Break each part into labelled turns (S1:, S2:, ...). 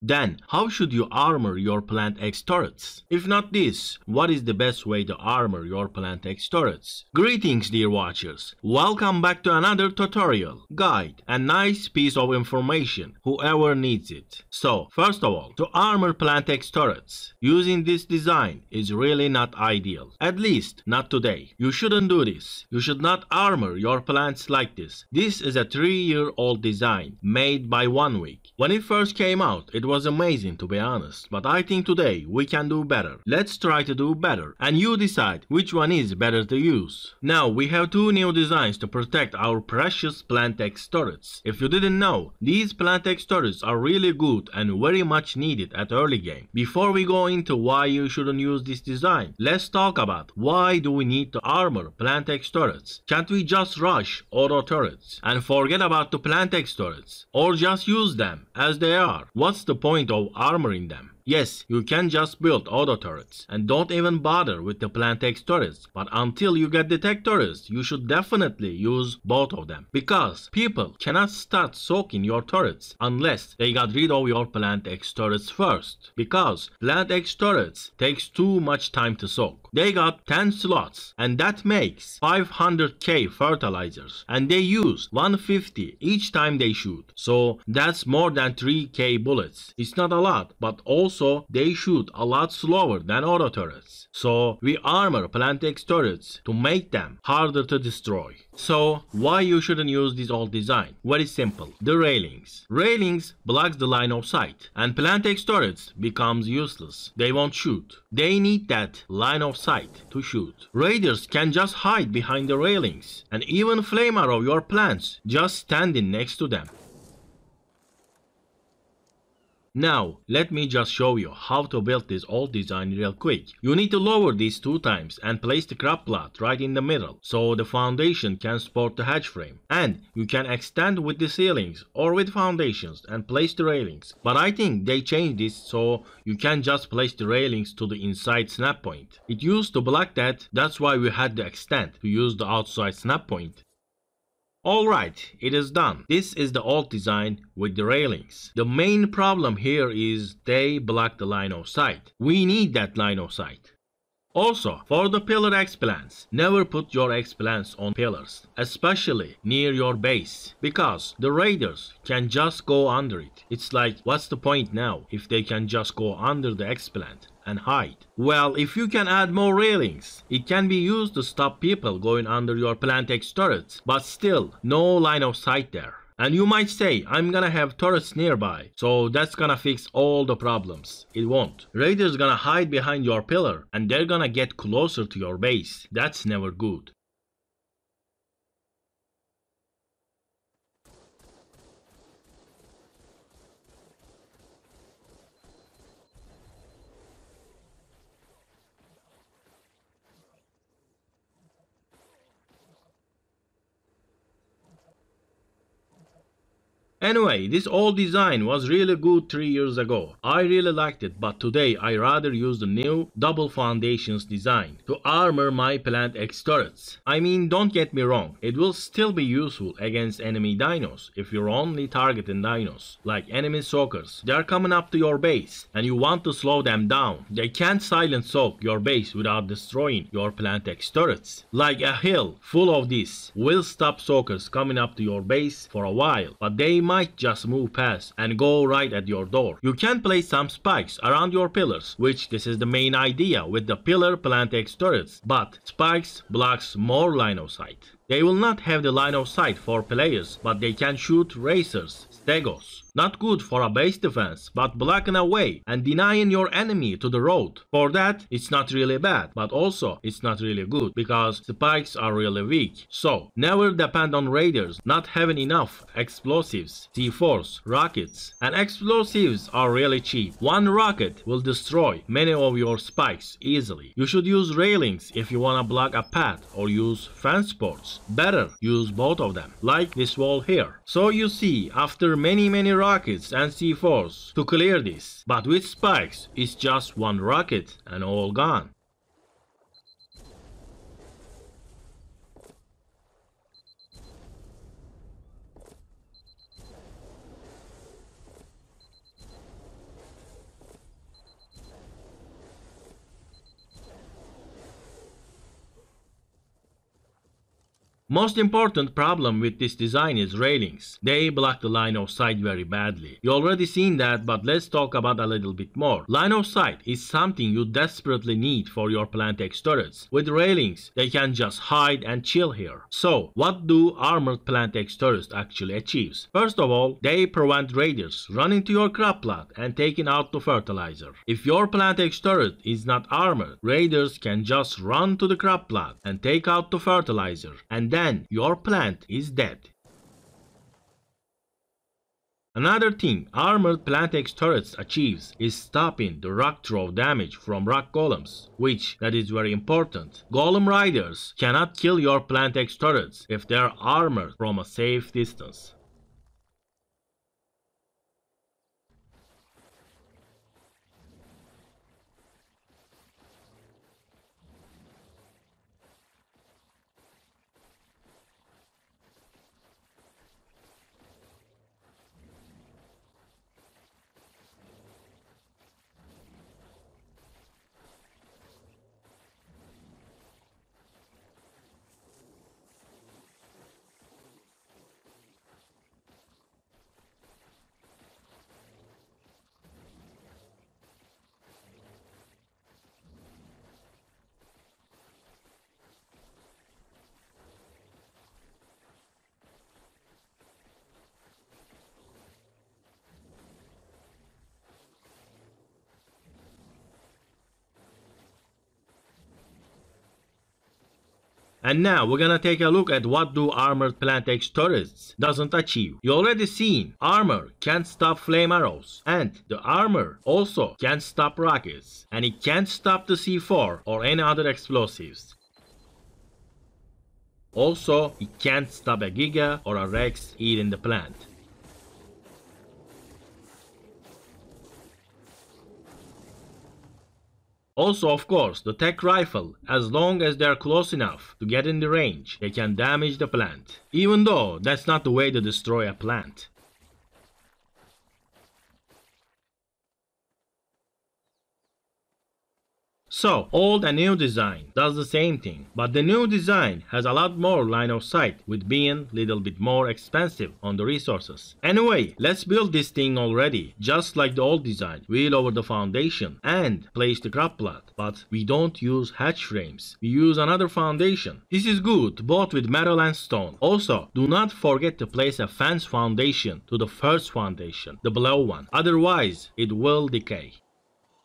S1: Then, how should you armor your Plant X turrets? If not this, what is the best way to armor your Plant X turrets? Greetings dear watchers, welcome back to another tutorial, guide, a nice piece of information, whoever needs it. So, first of all, to armor Plant X turrets, using this design is really not ideal, at least not today. You shouldn't do this, you should not armor your plants like this. This is a 3 year old design, made by one week. When it first came out, it was amazing to be honest, but I think today we can do better. Let's try to do better, and you decide which one is better to use. Now we have two new designs to protect our precious Plant X turrets. If you didn't know, these Plant X turrets are really good and very much needed at early game. Before we go into why you shouldn't use this design, let's talk about why do we need to armor Plant X turrets. Can't we just rush auto turrets and forget about the Plant X turrets? Or just use them as they are? What's the point of armoring them? Yes, you can just build auto turrets and don't even bother with the Plant X turrets, but until you get the tech turrets, you should definitely use both of them. Because people cannot start soaking your turrets unless they got rid of your Plant X turrets first. Because Plant X turrets takes too much time to soak. They got 10 slots and that makes 500k fertilizers and they use 150 each time they shoot. So that's more than 3k bullets. It's not a lot, but also also they shoot a lot slower than auto turrets. So we armor Plant X turrets to make them harder to destroy. So why you shouldn't use this old design? Very simple. The railings. Railings blocks the line of sight and Plant X turrets becomes useless. They won't shoot. They need that line of sight to shoot. Raiders can just hide behind the railings and even flame arrow your plants just standing next to them. Now, let me just show you how to build this old design real quick. You need to lower these two times and place the crop plot right in the middle, so the foundation can support the hatch frame. And you can extend with the ceilings or with foundations and place the railings. But I think they changed this so you can just place the railings to the inside snap point. It used to block that, that's why we had to extend to use the outside snap point. Alright, it is done. This is the old design with the railings. The main problem here is they block the line of sight. We need that line of sight. Also, for the pillar X plants, never put your X plants on pillars, especially near your base, because the raiders can just go under it. It's like, what's the point now if they can just go under the X plant? and hide. Well, if you can add more railings, it can be used to stop people going under your Plant X turrets, but still, no line of sight there. And you might say, I'm gonna have turrets nearby, so that's gonna fix all the problems. It won't. Raiders gonna hide behind your pillar, and they're gonna get closer to your base. That's never good. Anyway, this old design was really good 3 years ago. I really liked it, but today I rather use the new double foundations design to armor my plant X turrets. I mean, don't get me wrong, it will still be useful against enemy dinos if you're only targeting dinos, like enemy soakers. They're coming up to your base and you want to slow them down. They can't silent soak your base without destroying your plant X turrets. Like a hill full of this will stop soakers coming up to your base for a while, but they might just move past and go right at your door. You can place some spikes around your pillars, which this is the main idea with the pillar Plant X turrets, but spikes blocks more line of sight. They will not have the line of sight for players, but they can shoot racers, stegos, not good for a base defense, but blocking away and denying your enemy to the road. For that, it's not really bad, but also it's not really good because the spikes are really weak. So, never depend on raiders not having enough explosives, C4s, rockets. And explosives are really cheap. One rocket will destroy many of your spikes easily. You should use railings if you wanna block a path or use fence Better use both of them, like this wall here. So you see, after many many rockets rockets and C4s to clear this, but with spikes it's just one rocket and all gone. Most important problem with this design is railings. They block the line of sight very badly. You already seen that, but let's talk about a little bit more. Line of sight is something you desperately need for your plant X turrets. With railings, they can just hide and chill here. So, what do armored plant X turrets actually achieves? First of all, they prevent raiders running to your crop plot and taking out the fertilizer. If your plant X turret is not armored, raiders can just run to the crop plot and take out the fertilizer and then your plant is dead. Another thing armored plant X turrets achieves is stopping the rock throw damage from rock golems, which that is very important. Golem riders cannot kill your plant X turrets if they are armored from a safe distance. And now we're gonna take a look at what do armored plant X turrets doesn't achieve. You already seen armor can't stop flame arrows and the armor also can't stop rockets and it can't stop the C4 or any other explosives. Also, it can't stop a Giga or a Rex eating the plant. Also, of course, the tech rifle, as long as they're close enough to get in the range, they can damage the plant. Even though that's not the way to destroy a plant. So, old and new design does the same thing, but the new design has a lot more line of sight with being little bit more expensive on the resources. Anyway, let's build this thing already, just like the old design. We'll over the foundation and place the crop plot, but we don't use hatch frames. We use another foundation. This is good both with metal and stone. Also, do not forget to place a fence foundation to the first foundation, the below one. Otherwise, it will decay.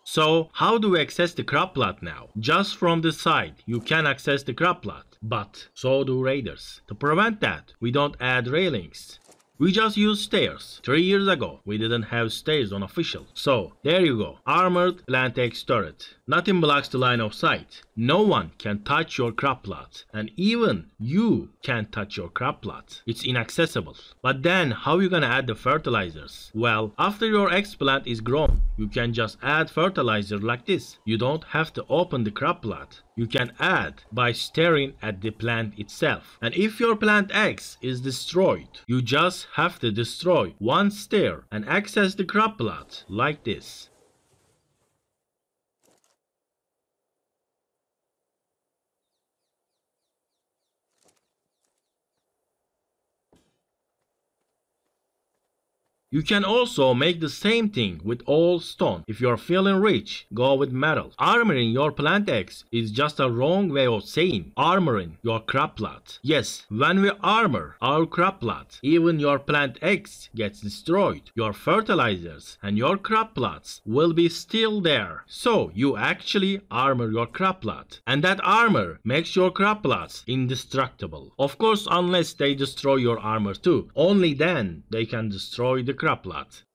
S1: So how do we access the crop plot now? Just from the side you can access the crop plot, but so do raiders. To prevent that, we don't add railings. We just use stairs. Three years ago, we didn't have stairs on official. So, there you go. Armored plant X turret. Nothing blocks the line of sight. No one can touch your crop plot. And even you can't touch your crop plot. It's inaccessible. But then, how are you gonna add the fertilizers? Well, after your X plant is grown, you can just add fertilizer like this. You don't have to open the crop plot. You can add by staring at the plant itself. And if your plant X is destroyed, you just have to destroy one stair and access the crop plot like this. You can also make the same thing with all stone. If you're feeling rich, go with metal. Armoring your plant X is just a wrong way of saying armoring your crop plot. Yes, when we armor our crop plot, even your plant X gets destroyed. Your fertilizers and your crop plots will be still there. So you actually armor your crop plot. And that armor makes your crop plots indestructible. Of course, unless they destroy your armor too. Only then they can destroy the Kraplath.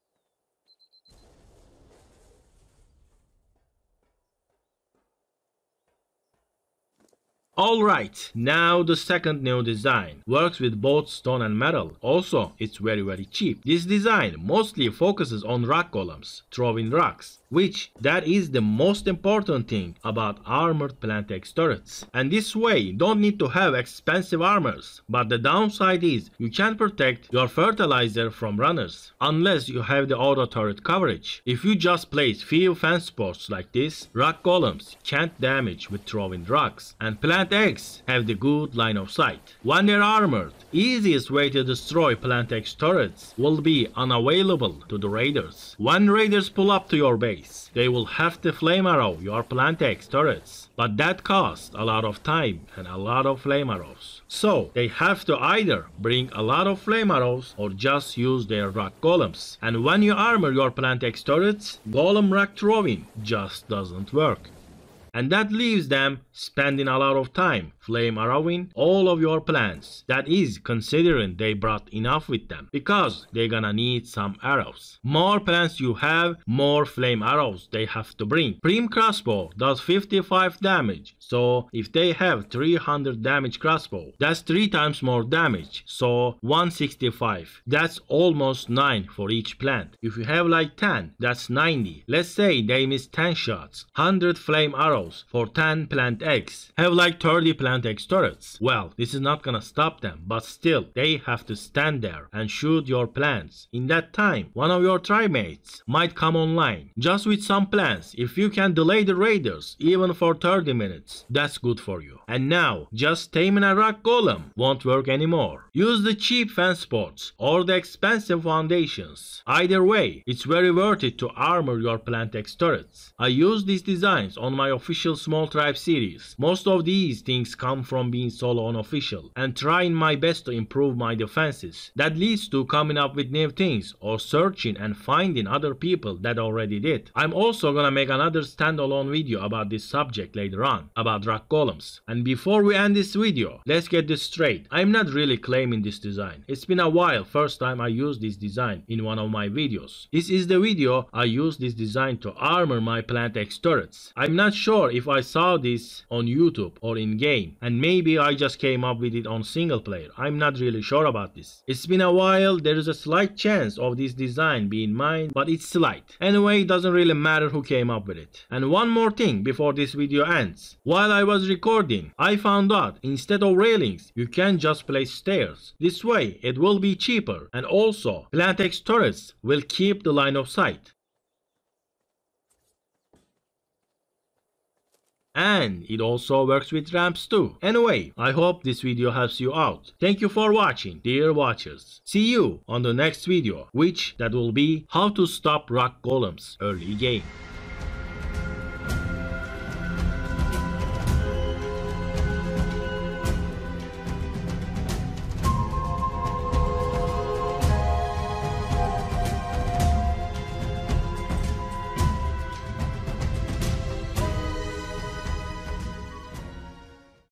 S1: Alright, now the second new design. Works with both stone and metal. Also, it's very very cheap. This design mostly focuses on rock golems, throwing rocks, which that is the most important thing about armored plant X turrets. And this way, you don't need to have expensive armors, but the downside is you can't protect your fertilizer from runners, unless you have the auto turret coverage. If you just place few fence posts like this, rock golems can't damage with throwing rocks, and plant plant X have the good line of sight. When they're armored, easiest way to destroy plant X turrets will be unavailable to the raiders. When raiders pull up to your base, they will have to flame arrow your plant X turrets. But that costs a lot of time and a lot of flame arrows. So they have to either bring a lot of flame arrows or just use their rock golems. And when you armor your plant X turrets, golem rock throwing just doesn't work and that leaves them spending a lot of time flame arrowing all of your plants. That is considering they brought enough with them because they're gonna need some arrows. More plants you have, more flame arrows they have to bring. Prim crossbow does 55 damage, so if they have 300 damage crossbow, that's 3 times more damage, so 165. That's almost 9 for each plant. If you have like 10, that's 90. Let's say they miss 10 shots, 100 flame arrows for 10 plant X. have like 30 plant X turrets. Well, this is not gonna stop them, but still, they have to stand there and shoot your plants. In that time, one of your tribemates might come online. Just with some plants, if you can delay the raiders even for 30 minutes, that's good for you. And now, just taming a rock golem won't work anymore. Use the cheap fence pots or the expensive foundations. Either way, it's very worth it to armor your plant X turrets. I use these designs on my official official small tribe series. Most of these things come from being solo unofficial and trying my best to improve my defenses. That leads to coming up with new things or searching and finding other people that already did. I'm also gonna make another standalone video about this subject later on, about rock golems. And before we end this video, let's get this straight. I'm not really claiming this design. It's been a while first time I used this design in one of my videos. This is the video I used this design to armor my plant X turrets. I'm not sure if I saw this on YouTube or in game and maybe I just came up with it on single player. I'm not really sure about this. It's been a while, there is a slight chance of this design being mine, but it's slight. Anyway, it doesn't really matter who came up with it. And one more thing before this video ends. While I was recording, I found out instead of railings, you can just place stairs. This way, it will be cheaper and also Plant X turrets will keep the line of sight. And it also works with ramps too. Anyway, I hope this video helps you out. Thank you for watching, dear watchers. See you on the next video, which that will be how to stop rock golems early game.